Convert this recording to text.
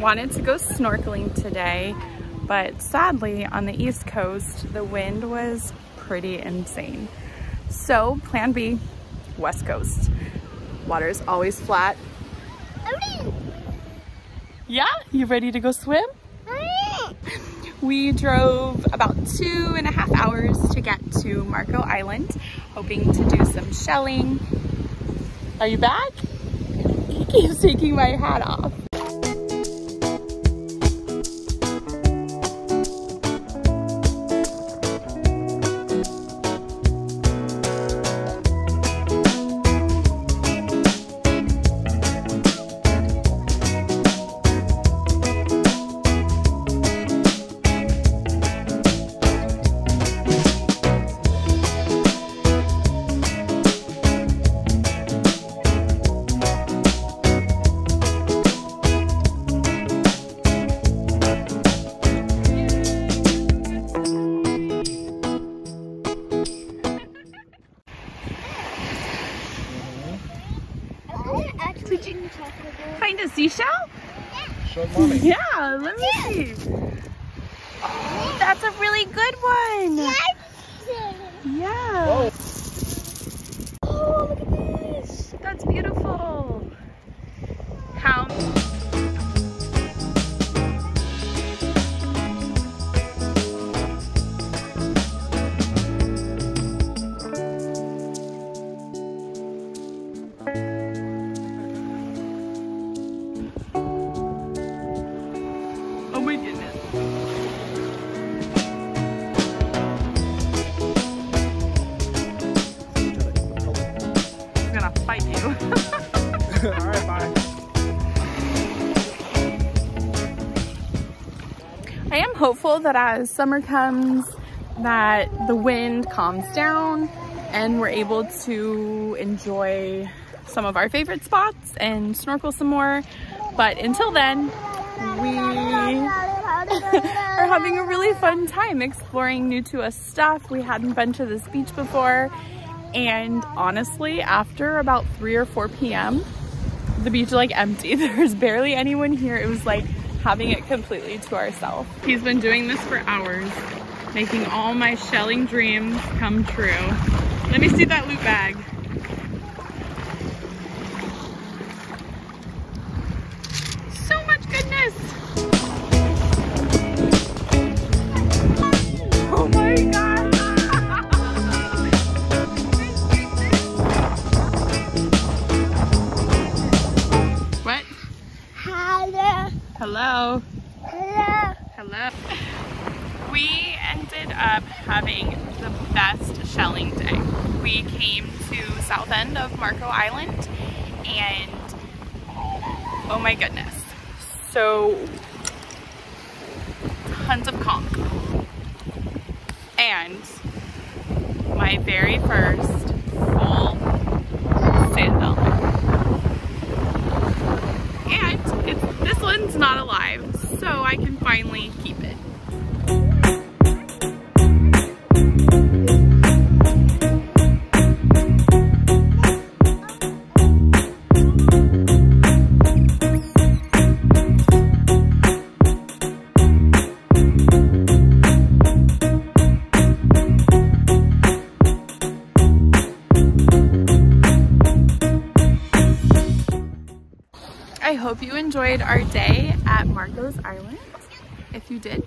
wanted to go snorkeling today, but sadly on the East Coast, the wind was pretty insane. So plan B, West Coast. Water is always flat. Yeah, you ready to go swim? We drove about two and a half hours to get to Marco Island, hoping to do some shelling. Are you back? He keeps taking my hat off. Find a seashell? Show mommy. Yeah, let me see. Oh, that's a really good one. Yeah. Oh, look at this. That's beautiful. You. All right, bye. I am hopeful that as summer comes that the wind calms down and we're able to enjoy some of our favorite spots and snorkel some more. But until then, we are having a really fun time exploring new to us stuff. We hadn't been to this beach before. And honestly, after about 3 or 4 p.m., the beach like empty. There's barely anyone here. It was like having it completely to ourselves. He's been doing this for hours, making all my shelling dreams come true. Let me see that loot bag. Hello. Hello. Hello. We ended up having the best shelling day. We came to south end of Marco Island and oh my goodness. So tons of conch. And my very first full sand dollar. And it's, one's not alive, so I can finally keep it. Hope you enjoyed our day at Marco's Island. If you did,